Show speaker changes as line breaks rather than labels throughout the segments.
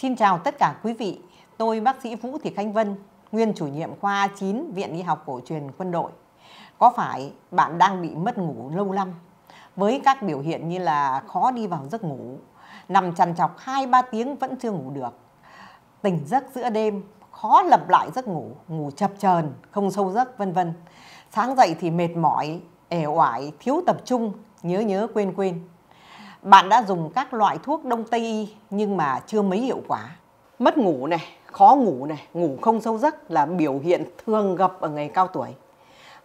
Xin chào tất cả quý vị. Tôi bác sĩ Vũ Thị Khánh Vân, nguyên chủ nhiệm khoa 9 Viện Y học cổ truyền quân đội. Có phải bạn đang bị mất ngủ lâu năm với các biểu hiện như là khó đi vào giấc ngủ, nằm chằn chọc 2-3 tiếng vẫn chưa ngủ được, tỉnh giấc giữa đêm, khó lập lại giấc ngủ, ngủ chập chờn, không sâu giấc vân vân. Sáng dậy thì mệt mỏi, ẻo oải, thiếu tập trung, nhớ nhớ quên quên. Bạn đã dùng các loại thuốc đông tây y nhưng mà chưa mấy hiệu quả. Mất ngủ này, khó ngủ này, ngủ không sâu giấc là biểu hiện thường gặp ở người cao tuổi.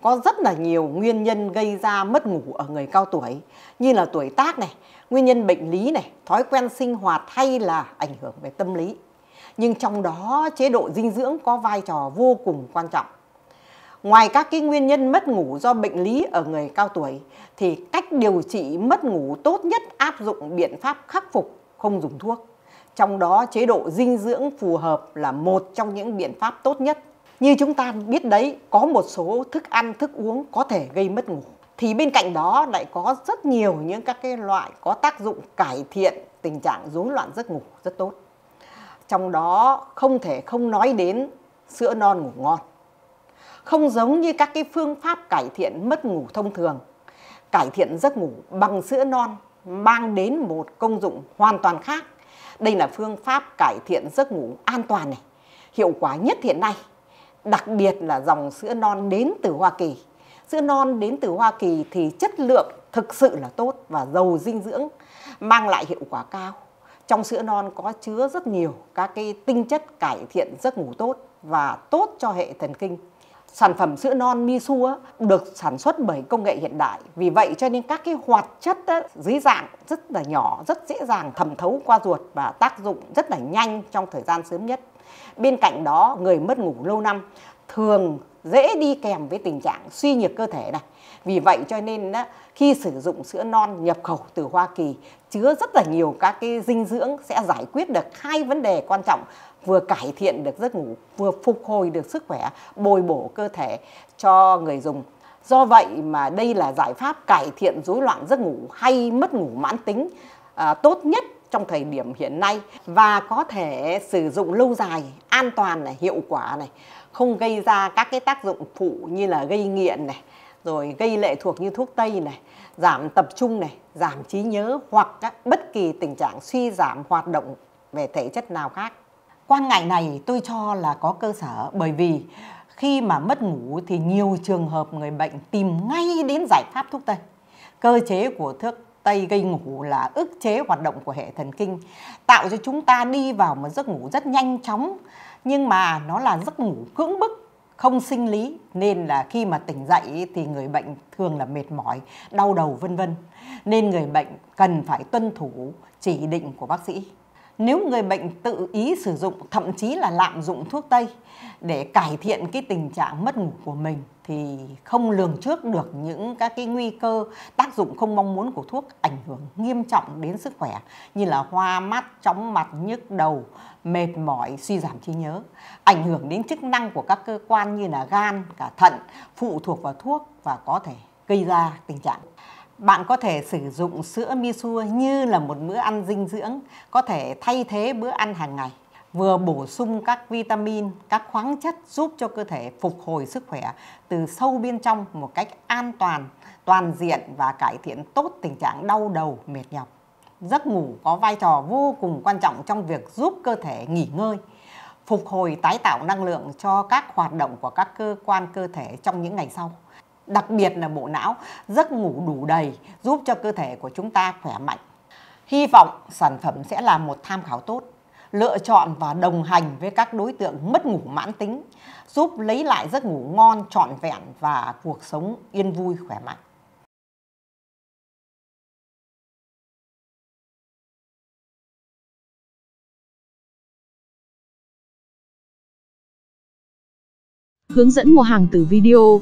Có rất là nhiều nguyên nhân gây ra mất ngủ ở người cao tuổi như là tuổi tác này, nguyên nhân bệnh lý này, thói quen sinh hoạt hay là ảnh hưởng về tâm lý. Nhưng trong đó chế độ dinh dưỡng có vai trò vô cùng quan trọng. Ngoài các cái nguyên nhân mất ngủ do bệnh lý ở người cao tuổi thì cách điều trị mất ngủ tốt nhất áp dụng biện pháp khắc phục không dùng thuốc. Trong đó chế độ dinh dưỡng phù hợp là một trong những biện pháp tốt nhất. Như chúng ta biết đấy, có một số thức ăn, thức uống có thể gây mất ngủ. Thì bên cạnh đó lại có rất nhiều những các cái loại có tác dụng cải thiện tình trạng rối loạn giấc ngủ rất tốt. Trong đó không thể không nói đến sữa non ngủ ngon không giống như các cái phương pháp cải thiện mất ngủ thông thường. Cải thiện giấc ngủ bằng sữa non mang đến một công dụng hoàn toàn khác. Đây là phương pháp cải thiện giấc ngủ an toàn này, hiệu quả nhất hiện nay. Đặc biệt là dòng sữa non đến từ Hoa Kỳ. Sữa non đến từ Hoa Kỳ thì chất lượng thực sự là tốt và giàu dinh dưỡng, mang lại hiệu quả cao. Trong sữa non có chứa rất nhiều các cái tinh chất cải thiện giấc ngủ tốt và tốt cho hệ thần kinh sản phẩm sữa non Misu được sản xuất bởi công nghệ hiện đại. Vì vậy cho nên các cái hoạt chất dưới dạng rất là nhỏ, rất dễ dàng thẩm thấu qua ruột và tác dụng rất là nhanh trong thời gian sớm nhất. Bên cạnh đó, người mất ngủ lâu năm thường dễ đi kèm với tình trạng suy nhược cơ thể này. Vì vậy cho nên khi sử dụng sữa non nhập khẩu từ Hoa Kỳ chứa rất là nhiều các cái dinh dưỡng sẽ giải quyết được hai vấn đề quan trọng vừa cải thiện được giấc ngủ, vừa phục hồi được sức khỏe, bồi bổ cơ thể cho người dùng. Do vậy mà đây là giải pháp cải thiện rối loạn giấc ngủ hay mất ngủ mãn tính à, tốt nhất trong thời điểm hiện nay và có thể sử dụng lâu dài, an toàn này, hiệu quả này, không gây ra các cái tác dụng phụ như là gây nghiện này, rồi gây lệ thuộc như thuốc tây này, giảm tập trung này, giảm trí nhớ hoặc các bất kỳ tình trạng suy giảm hoạt động về thể chất nào khác. Quan ngại này tôi cho là có cơ sở bởi vì khi mà mất ngủ thì nhiều trường hợp người bệnh tìm ngay đến giải pháp thuốc tây. Cơ chế của thuốc tây gây ngủ là ức chế hoạt động của hệ thần kinh, tạo cho chúng ta đi vào một giấc ngủ rất nhanh chóng, nhưng mà nó là giấc ngủ cưỡng bức, không sinh lý nên là khi mà tỉnh dậy thì người bệnh thường là mệt mỏi, đau đầu vân vân. Nên người bệnh cần phải tuân thủ chỉ định của bác sĩ. Nếu người bệnh tự ý sử dụng thậm chí là lạm dụng thuốc tây để cải thiện cái tình trạng mất ngủ của mình thì không lường trước được những các cái nguy cơ tác dụng không mong muốn của thuốc ảnh hưởng nghiêm trọng đến sức khỏe như là hoa mắt, chóng mặt, nhức đầu, mệt mỏi, suy giảm trí nhớ, ảnh hưởng đến chức năng của các cơ quan như là gan, cả thận phụ thuộc vào thuốc và có thể gây ra tình trạng bạn có thể sử dụng sữa Misua như là một bữa ăn dinh dưỡng, có thể thay thế bữa ăn hàng ngày, vừa bổ sung các vitamin, các khoáng chất giúp cho cơ thể phục hồi sức khỏe từ sâu bên trong một cách an toàn, toàn diện và cải thiện tốt tình trạng đau đầu, mệt nhọc. Giấc ngủ có vai trò vô cùng quan trọng trong việc giúp cơ thể nghỉ ngơi, phục hồi tái tạo năng lượng cho các hoạt động của các cơ quan cơ thể trong những ngày sau đặc biệt là bộ não giấc ngủ đủ đầy giúp cho cơ thể của chúng ta khỏe mạnh. Hy vọng sản phẩm sẽ là một tham khảo tốt, lựa chọn và đồng hành với các đối tượng mất ngủ mãn tính, giúp lấy lại giấc ngủ ngon, trọn vẹn và cuộc sống yên vui khỏe mạnh.
Hướng dẫn mua hàng từ video